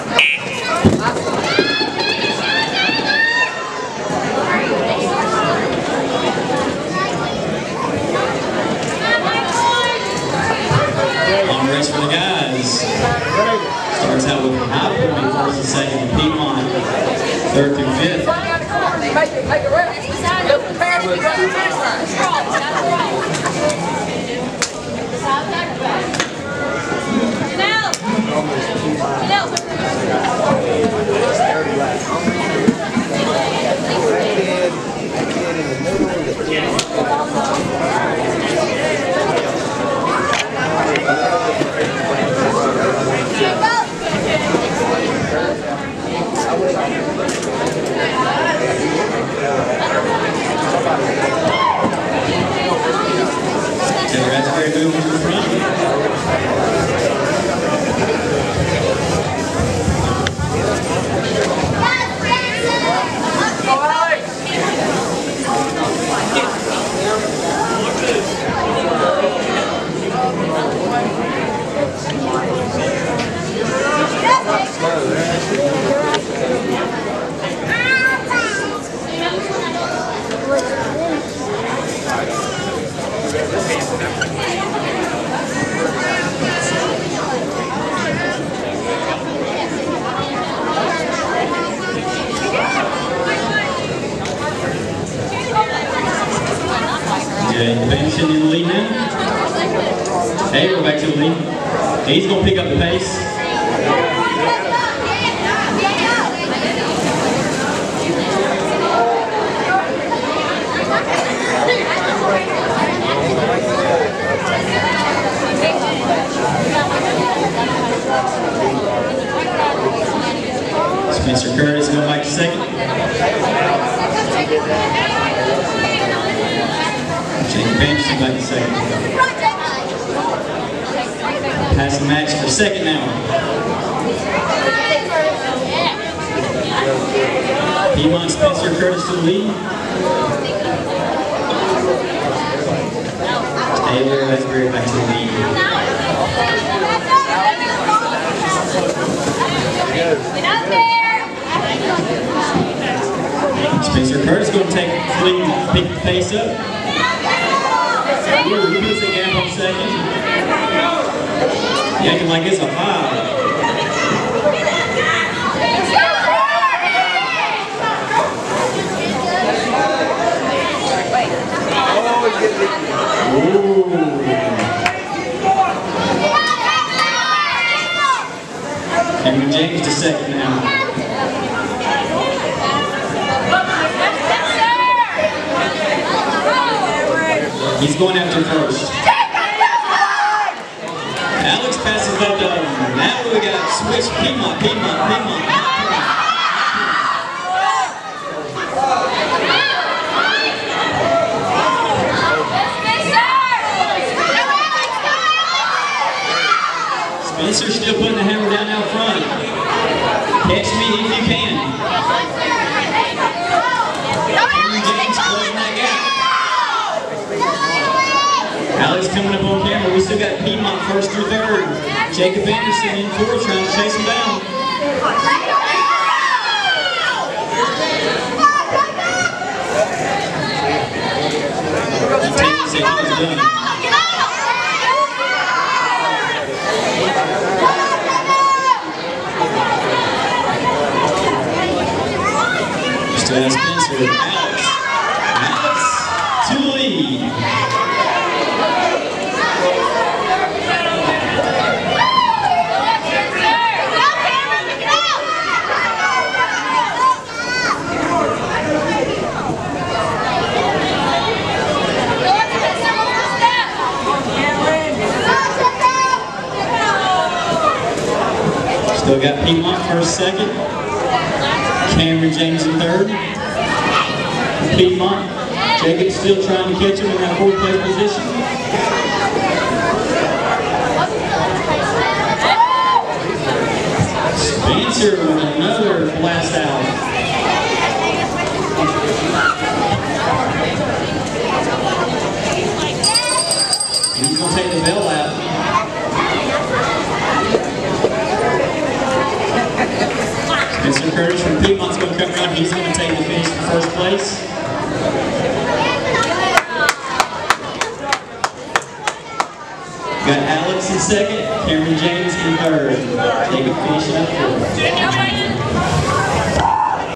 Long race for the guys. Starts out with High Point first and second, Piedmont third through fifth. Make it, make it rest. Obrigado. Hey, we're back to the lead. He's gonna pick up the pace. Spencer Curtis going back to second. Jacob Anderson back to second. Pass the match for second now. Piedmont Spencer Curtis to lead. Taylor Asbury back to the lead. Spencer Curtis going to take the lead, pick the pace up. Ooh, he puts the gap on second. Yanking like it's a five. Ooh. Cameron James to second now. He's going after first. Passes that down. Now we got switch Piedmont, Piedmont, Piedmont. Spencer still putting the hammer down out front. Catch me if you can. Henry James closing that Alex coming up on camera. We still got Piedmont first through third. Jacob Anderson in fourth trying to chase him down. And Taylor said he was done. Still has Spencer. Alex. Alex to the lead. Still got Piedmont first, second. Cameron James in third. Piedmont. Jacob still trying to catch him in that fourth place position. Spencer with another blast out. And he's going to take the bell out. Mr. Curtis from Piedmont's going to come around. He's going to take the finish for first place. Got Alex in second, Cameron James in third. Jacob finishing up fourth.